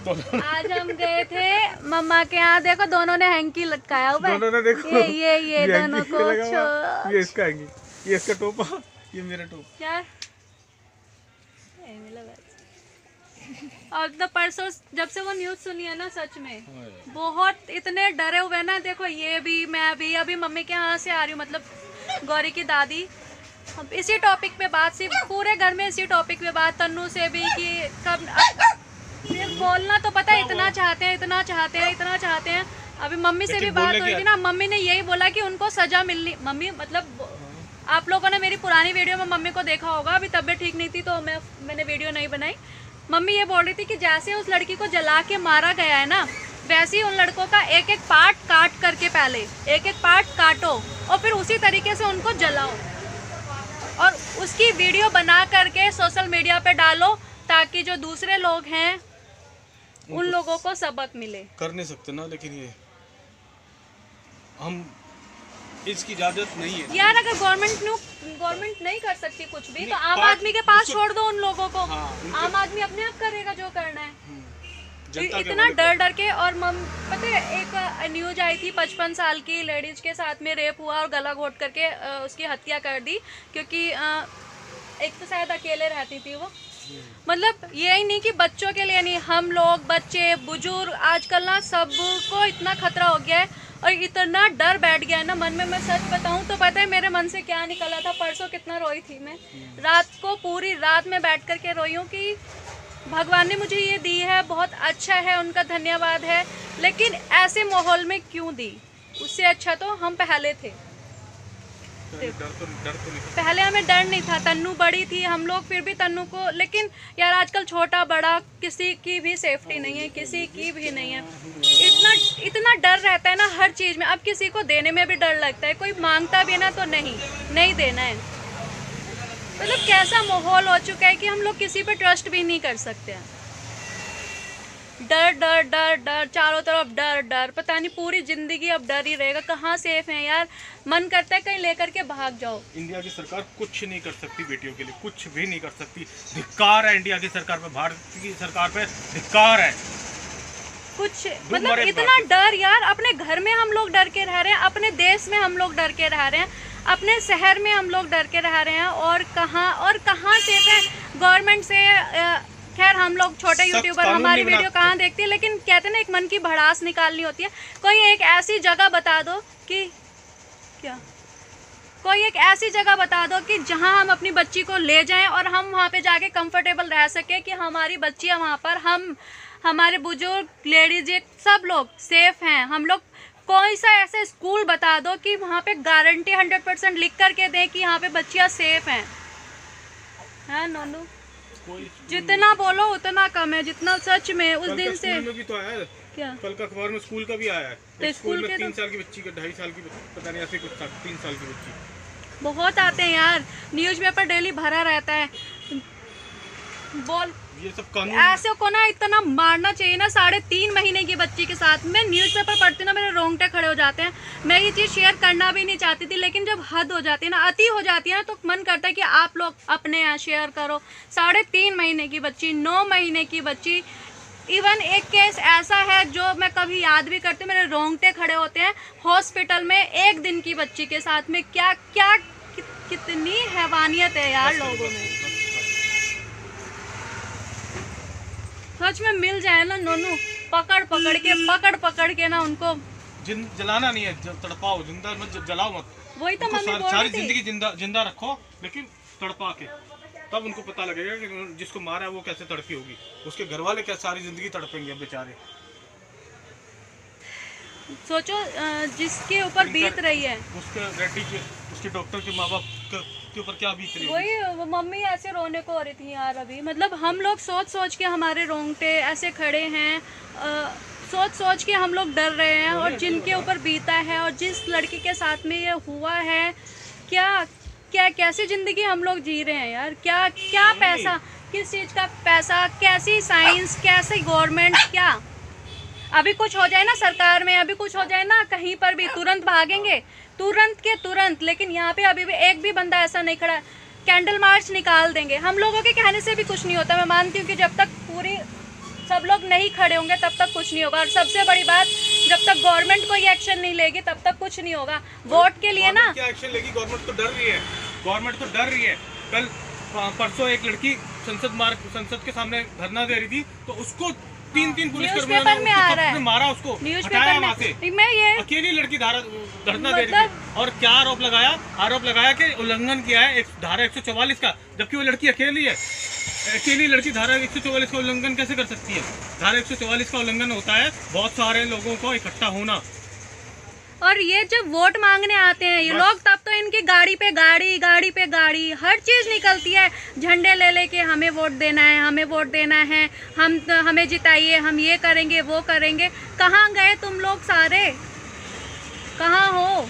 आज हम गए थे मम्मा के यहाँ। देखो दोनों ने हैंकी लटकाया हुआ दोनों ने देखो। ये ये ये ये दोनों को ये इसका हैंकी। ये इसका टोपा। ये मेरा टोपा। क्या। और तो परसों जब से वो न्यूज़ सुनी है ना सच में बहुत इतने डरे हुए ना। देखो ये भी मैं भी अभी मम्मी के यहाँ से आ रही हूँ मतलब गौरी की दादी। इसी टॉपिक पे बात सी पूरे घर में इसी टॉपिक पे बात तन्नू से भी कि कब बोलना तो पता है इतना चाहते हैं इतना चाहते हैं इतना चाहते हैं। अभी मम्मी से भी बात हो रही थी ना मम्मी ने यही बोला कि उनको सजा मिलनी मम्मी मतलब आप लोगों ने मेरी पुरानी वीडियो में मम्मी को देखा होगा अभी तबीयत ठीक नहीं थी तो मैं मैंने वीडियो नहीं बनाई। मम्मी ये बोल रही थी कि जैसे उस लड़की को जला के मारा गया है ना वैसे ही उन लड़कों का एक एक पार्ट काट करके पहले एक एक पार्ट काटो और फिर उसी तरीके से उनको जलाओ। और उसकी वीडियो बना करके सोशल मीडिया पे डालो ताकि जो दूसरे लोग हैं उन लोगों को सबक मिले। कर नहीं सकते ना लेकिन ये हम इसकी इजाज़त नहीं है। यार अगर गवर्नमेंट नु गवर्नमेंट नहीं कर सकती कुछ भी तो आम आदमी के पास छोड़ दो उन लोगों को। हाँ, आम आदमी अपने आप करेगा जो करना है। हम्म, इतना डर डर के और मम पता है एक न्यूज़ आई थी पचपन साल की लेडीज़ के साथ में रेप हुआ और गला घोट करके उसकी हत्या कर दी क्योंकि एक तो शायद अकेले रहती थी वो। मतलब यही नहीं कि बच्चों के लिए नहीं, हम लोग, बच्चे, बुज़ुर्ग, आजकल ना सबको इतना खतरा हो गया है और इतना डर बैठ गया है ना मन में। मैं सच बताऊँ तो पता है मेरे मन से क्या निकला था? परसों कितना रोई थी मैं। रात को पूरी रात में बैठ करके रोई हूँ कि भगवान ने मुझे ये दी है, बहुत अच्छा है, उनका धन्यवाद है, लेकिन ऐसे माहौल में क्यों दी? उससे अच्छा तो हम पहले थे। तो तो नहीं पहले हमें डर नहीं था, तन्नू बड़ी थी, हम लोग फिर भी तन्नू को लेकिन यार आजकल छोटा, बड़ा, किसी की भी सेफ्टी नहीं है, किसी की भी नहीं है। इतना इतना डर रहता है ना हर चीज़ में। अब किसी को देने में भी डर लगता है। कोई माँगता भी ना तो नहीं नहीं देना है। मतलब कैसा माहौल हो चुका है कि हम लोग किसी पर ट्रस्ट भी नहीं कर सकते हैं। डर डर डर डर चारों तरफ़ डर डर। पता नहीं पूरी ज़िंदगी अब डर ही रहेगा। कहाँ सेफ़ है यार? मन करता है कहीं लेकर के भाग जाओ। इंडिया की सरकार कुछ नहीं कर सकती बेटियों के लिए कुछ भी नहीं कर सकती। धिक्कार है इंडिया की सरकार पे भारत की सरकार पे धिक्कार है। कुछ मतलब इतना डर यार अपने घर में हम लोग डर के रह रहे हैं अपने देश में हम लोग डर के रह रहे हैं अपने शहर में हम लोग डर के रह रहे हैं और कहाँ और कहाँ सेफ़ है? गवर्नमेंट से खैर हम लोग छोटे यूट्यूबर हमारी वीडियो कहाँ देखती है? लेकिन कहते हैं ना एक मन की भड़ास निकालनी होती है। कोई एक ऐसी जगह बता दो कि क्या? कोई एक ऐसी जगह बता दो कि जहाँ हम अपनी बच्ची को ले जाएँ और हम वहाँ पे जाके कंफर्टेबल रह सके कि हमारी बच्ची है वहाँ पर। हम हमारे बुज़ुर्ग लेडीज़ सब लोग सेफ़ हैं। हम लोग कोई सा ऐसा स्कूल बता दो कि वहाँ पे गारंटी हंड्रेड परसेंट लिख करके दें कि यहाँ पे बच्चियाँ सेफ़ हैं। हाँ नोनू? जितना बोलो उतना कम है जितना सच में उस दिन से में भी तो आया है। क्या? कल का अखबार में स्कूल का भी आया है। तो स्कूल में तीन तो- साल की बच्ची का ढाई साल की पता नहीं ऐसे कुछ था तीन साल की बच्ची। बहुत आते हैं यार। न्यूज़ पेपर डेली भरा रहता है। बोल ये सब कानून ऐसे को ना इतना मारना चाहिए ना साढ़े तीन महीने की बच्ची के साथ। मैं न्यूज़पेपर पढ़ती हूँ ना मेरे रोंगटे खड़े हो जाते हैं। मैं ये चीज़ शेयर करना भी नहीं चाहती थी लेकिन जब हद हो जाती है ना अति हो जाती है ना तो मन करता है कि आप लोग अपने यहाँ शेयर करो। साढ़े तीन महीने की बच्ची नौ महीने की बच्ची इवन एक केस ऐसा है जो मैं कभी याद भी करती हूँ मेरे रोंगटे खड़े होते हैं हॉस्पिटल में एक दिन की बच्ची के साथ में। क्या क्या कि, कितनी हैवानियत है यार लोगों में। सच में मिल जाए ना नोनू पकड़ पकड़ के पकड़ पकड़ के ना उनको। जिन जलाना नहीं है ज- तड़पाओ ज़िंदा मत जलाओ मत। वही तो मम्मी बोल सारी ज़िंदगी ज़िंदा ज़िंदा रखो लेकिन तड़पा के। तब उनको पता लगेगा कि जिसको मारा है वो कैसे तड़पी होगी। उसके घर वाले क्या सारी ज़िंदगी तड़पेंगे बेचारे? सोचो जिसके ऊपर बीत रही है। उसके रेड्डी के उसके डॉक्टर के माँ बाप के, के ऊपर क्या बीत रही वही वो मम्मी ऐसे रोने को हो रही थी यार अभी। मतलब हम लोग सोच सोच के हमारे रोंगटे ऐसे खड़े हैं अ, सोच सोच के हम लोग डर रहे हैं और जिनके ऊपर बीता है और जिस लड़की के साथ में ये हुआ है क्या क्या कैसी ज़िंदगी हम लोग जी रहे हैं यार? क्या क्या पैसा किस चीज़ का पैसा कैसी साइंस कैसे गवर्नमेंट क्या? अभी कुछ हो जाए ना सरकार में अभी कुछ हो जाए ना कहीं पर भी तुरंत भागेंगे तुरंत के तुरंत, लेकिन यहाँ पे अभी भी एक भी बंदा ऐसा नहीं खड़ा। कैंडल मार्च निकाल देंगे। हम लोगों के कहने से भी कुछ नहीं होता। मैं मानती हूँ कि जब तक पूरी, सब लोग नहीं खड़े होंगे, तब तक कुछ नहीं होगा। और सबसे बड़ी बात, जब तक गवर्नमेंट कोई एक्शन नहीं लेगी, तब तक कुछ नहीं होगा। वोट के लिए ना। क्या एक्शन लेगी? गवर्नमेंट तो डर रही है। गवर्नमेंट तो डर रही है। कल परसों एक लड़की संसद मार्ग, संसद के सामने धरना दे रही थी तो उसको तीन तीन पुलिस कर्मियों न्यूज़पेपर में आ रहा है। मारा उसको न्यूज़ पेपर में मैं ये अकेली लड़की धारा धरना दे रही है थी। और क्या आरोप लगाया? आरोप लगाया कि उल्लंघन किया है एक धारा एक सौ चौवालीस का जबकि वो लड़की अकेली है। अकेली लड़की धारा एक सौ चौवालीस का उल्लंघन कैसे कर सकती है? धारा एक सौ चौवालीस का उल्लंघन होता है बहुत सारे लोगों को इकट्ठा होना। और ये जब वोट मांगने आते हैं ये लोग तब तो इनकी गाड़ी पे गाड़ी गाड़ी पे गाड़ी हर चीज़ निकलती है। झंडे ले लेके हमें वोट देना है हमें वोट देना है हम हमें जिताइए हम ये करेंगे वो करेंगे। कहाँ गए तुम लोग सारे? कहाँ हो?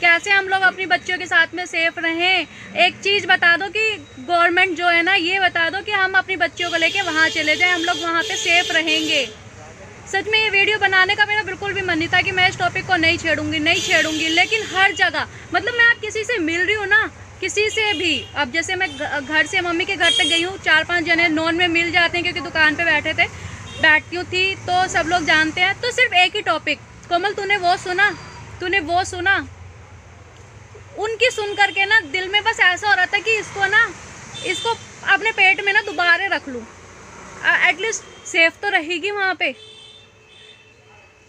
कैसे हम लोग अपनी बच्चों के साथ में सेफ़ रहें? एक चीज़ बता दो कि गवर्नमेंट जो है ना ये बता दो कि हम अपनी बच्चियों को लेके वहाँ चले जाएँ हम लोग वहाँ पे सेफ़ रहेंगे। सच में ये वीडियो बनाने का मेरा बिल्कुल भी मन नहीं था कि मैं इस टॉपिक को नहीं छेड़ूँगी नहीं छेड़ूँगी, लेकिन हर जगह मतलब मैं आप किसी से मिल रही हूँ ना, किसी से भी, अब जैसे मैं घर से मम्मी के घर तक गई हूँ चार पाँच जने नॉन में मिल जाते हैं क्योंकि दुकान पे बैठे थे बैठती थी तो सब लोग जानते हैं तो सिर्फ़ एक ही टॉपिक कोमल तूने वो सुना, तूने वो सुना? उनकी सुन करके ना दिल में बस ऐसा हो रहा था कि इसको ना, इसको अपने पेट में ना दोबारा रख लूँ। एटलीस्ट सेफ़ तो रहेगी वहाँ पे।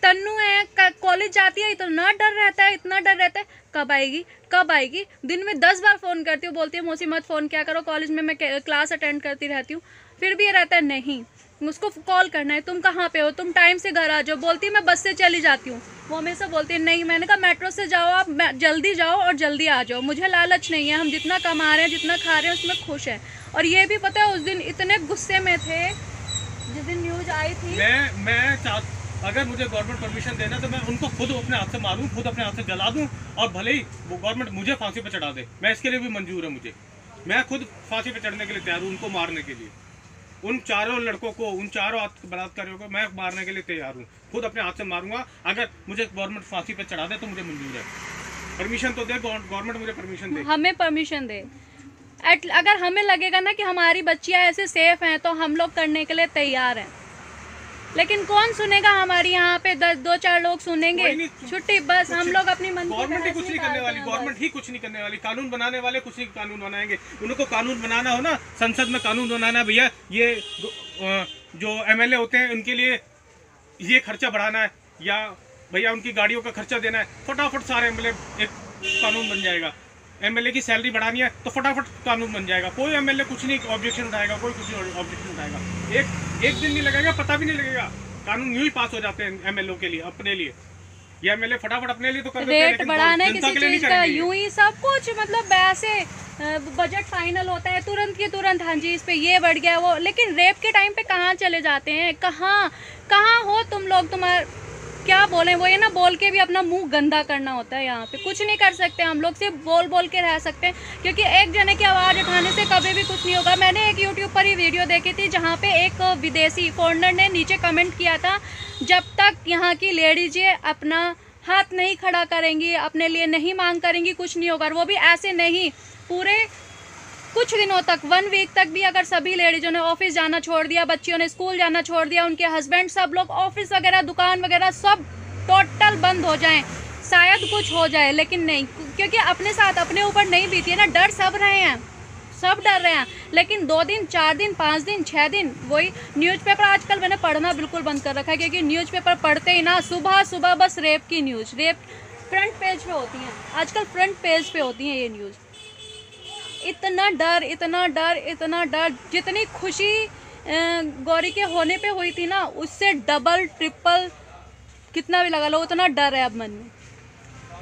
तन्नू है कॉलेज जाती है, इतना डर रहता है, इतना डर रहता है। कब आएगी कब आएगी? दिन में दस बार फ़ोन करती हूँ, बोलती है, मौसी, मत फ़ोन क्या करो कॉलेज में मैं क्लास अटेंड करती रहती हूँ। फिर भी ये रहता है, नहीं उसको कॉल करना है, तुम कहाँ पे हो? तुम टाइम से घर आ जाओ। बोलती मैं बस से चली जाती हूँ। वो हमेशा बोलती है, नहीं, मैंने कहा मेट्रो से जाओ आप जल्दी जाओ और जल्दी आ जाओ। मुझे लालच नहीं है, हम जितना कमा रहे हैं, जितना खा रहे हैं, उसमें खुश हैं। और ये भी पता है, उस दिन इतने गुस्से में थे, जिस दिन न्यूज़ आई थी। मैं मैं अगर मुझे गवर्नमेंट परमिशन देना तो मैं उनको खुद अपने हाथ से मारूं, खुद अपने हाथ से जला दूँ और भले ही वो गवर्नमेंट मुझे फांसी पे चढ़ा दे। मैं इसके लिए भी मंजूर है मुझे। मैं खुद फांसी पे चढ़ने के लिए तैयार हूँ, उनको मारने के लिए। उन चारों लड़कों को, उन चारों बलात्कारियों को मैं मारने के लिए तैयार हूँ। खुद अपने हाथ से मारूँगा। अगर मुझे गवर्नमेंट फांसी पे चढ़ा दे तो मुझे मंजूर है। परमिशन तो दे गवर्नमेंट मुझे परमिशन दे। हमें परमिशन दे। अगर हमें लगेगा ना कि हमारी बच्चियाँ ऐसे सेफ़ हैं तो हम लोग करने के लिए तैयार हैं। लेकिन कौन सुनेगा हमारी यहाँ पे दस दो चार लोग सुनेंगे? छुट्टी बस हम लोग अपनी गवर्नमेंट ही कुछ नहीं करने वाली गवर्नमेंट ही कुछ नहीं करने वाली। कानून बनाने वाले कुछ नहीं कानून बनाएँगे। उनको कानून बनाना हो ना संसद में कानून बनाना भैया ये जो एमएलए होते हैं उनके लिए ये खर्चा बढ़ाना है या भैया उनकी गाड़ियों का खर्चा देना है। फटाफट सारे एमएलए एक कानून बन जाएगा। एमएलए की सैलरी बढ़ानी है तो फटाफट कानून बन जाएगा। कोई एमएलए कुछ नहीं ऑब्जेक्शन उठाएगा कोई कुछ ऑब्जेक्शन उठाएगा। एक एक दिन नहीं लगेगा पता भी नहीं लगेगा। कानून यूँ ही पास हो जाते हैं एमएलओ के लिए अपने लिए। ये एमएलए फटाफट अपने लिए तो कर रेट बढ़ाने किसी के लिए नहीं चीज़ का यूँ ही सब कुछ मतलब वैसे बजट फाइनल होता है तुरंत के तुरंत हाँ जी इस पे ये बढ़ गया वो। लेकिन रेप के टाइम पे कहाँ चले जाते हैं? कहाँ कहाँ हो तुम लोग तुम्हारे क्या बोले, वो ये ना बोल के भी अपना मुँह गंदा करना होता है यहाँ पे। कुछ नहीं कर सकते हम लोग, सिर्फ़ बोल बोल के रह सकते हैं, क्योंकि एक जने की आवाज़ उठाने से कभी भी कुछ नहीं होगा। मैंने एक यूट्यूब पर ही वीडियो देखी थी, जहाँ पे एक विदेशी फॉरनर ने नीचे कमेंट किया था, जब तक यहाँ की लेडीज़ अपना हाथ नहीं खड़ा करेंगी, अपने लिए नहीं मांग करेंगी, कुछ नहीं होगा। वो भी ऐसे नहीं, पूरे कुछ दिनों तक वन वीक तक भी अगर सभी लेडीजों ने ऑफ़िस जाना छोड़ दिया, बच्चियों ने स्कूल जाना छोड़ दिया, उनके हस्बैंड सब लोग ऑफ़िस वगैरह, दुकान वगैरह, सब टोटल बंद हो जाएँ। शायद कुछ हो जाए, लेकिन नहीं। क्योंकि अपने साथ, अपने ऊपर नहीं बीती है ना, डर सब रहे हैं। सब डर रहे हैं। लेकिन दो दिन, चार दिन, पाँच दिन छः दिन, वही न्यूज़पेपर आजकल मैंने पढ़ना बिल्कुल बंद कर रखा है, क्योंकि न्यूज़पेपर पढ़ते ही ना सुबह सुबह बस रेप की न्यूज़ रेप फ्रंट पेज पे होती हैं। आजकल फ्रंट पेज पे होती हैं ये न्यूज़ इतना डर इतना डर इतना डर। जितनी खुशी गौरी के होने पे हुई थी ना, उससे डबल ट्रिपल कितना भी लगा लो, उतना डर है अब मन में।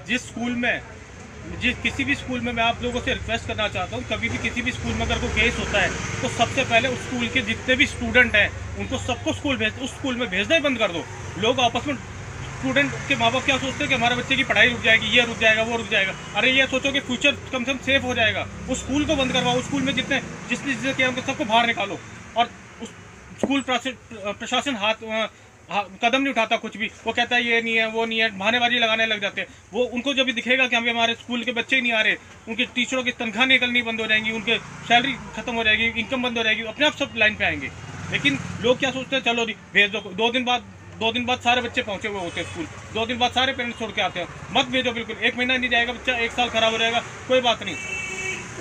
जिस स्कूल में, जिस किसी भी स्कूल में मैं आप लोगों से रिक्वेस्ट करना चाहता हूँ, कभी भी किसी भी स्कूल में अगर कोई केस होता है तो सबसे पहले उस स्कूल के जितने भी स्टूडेंट हैं, उनको सबको स्कूल भेज, उस स्कूल में भेजना ही बंद कर दो। लोग आपस में स्टूडेंट के माँ बाप क्या सोचते हैं कि हमारे बच्चे की पढ़ाई रुक जाएगी, ये रुक जाएगा, वो रुक जाएगा। अरे ये सोचो कि फ्यूचर कम से कम सेफ़ हो जाएगा। उस स्कूल को बंद करवाओ, उस स्कूल में जितने जिसने जिसने किया उनको सबको बाहर निकालो। और उस स्कूल प्रशासन हाथ कदम नहीं उठाता कुछ भी। वो कहता है, ये नहीं है, वो नहीं है। बहानेबाजी लगाने लग जाते हैं। वो, उनको जब भी दिखेगा कि हमें हमारे स्कूल के बच्चे ही नहीं आ रहे, उनके टीचरों की तनख्वाह निकलनी बंद हो जाएँगी, उनके सैलरी खत्म हो जाएगी इनकम बंद हो जाएगी, अपने आप सब लाइन पे आएँगे। लेकिन लोग क्या सोचते हैं, चलो भेज दो। दो दिन बाद दो दिन बाद सारे बच्चे पहुँचे हुए होते हैं स्कूल। दो दिन बाद सारे पेरेंट्स छोड़ के आते हैं। मत भेजो बिल्कुल। एक महीना नहीं जाएगा बच्चा एक साल खराब हो जाएगा कोई बात नहीं।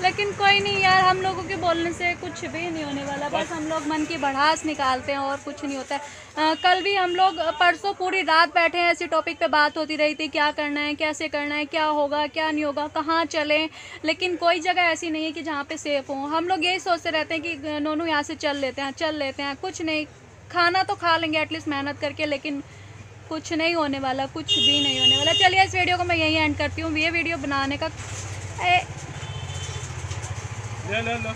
लेकिन कोई नहीं यार हम लोगों के बोलने से कुछ भी नहीं होने वाला। बस हम लोग मन की बढ़ास निकालते हैं और कुछ नहीं होता है। अ, कल भी हम लोग परसों पूरी रात बैठे हैं इसी टॉपिक पे बात होती रही थी क्या करना है कैसे करना है क्या होगा क्या नहीं होगा कहाँ चलें? लेकिन कोई जगह ऐसी नहीं है कि जहाँ पे सेफ़ हो। हम लोग यही सोचते रहते हैं कि नोनू यहाँ से चल लेते हैं चल लेते हैं कुछ नहीं खाना तो खा लेंगे एटलीस्ट मेहनत करके लेकिन कुछ नहीं होने वाला कुछ भी नहीं होने वाला। चलिए इस वीडियो को मैं यहीं एंड करती हूँ। ये वीडियो बनाने का ए, ले ले लो।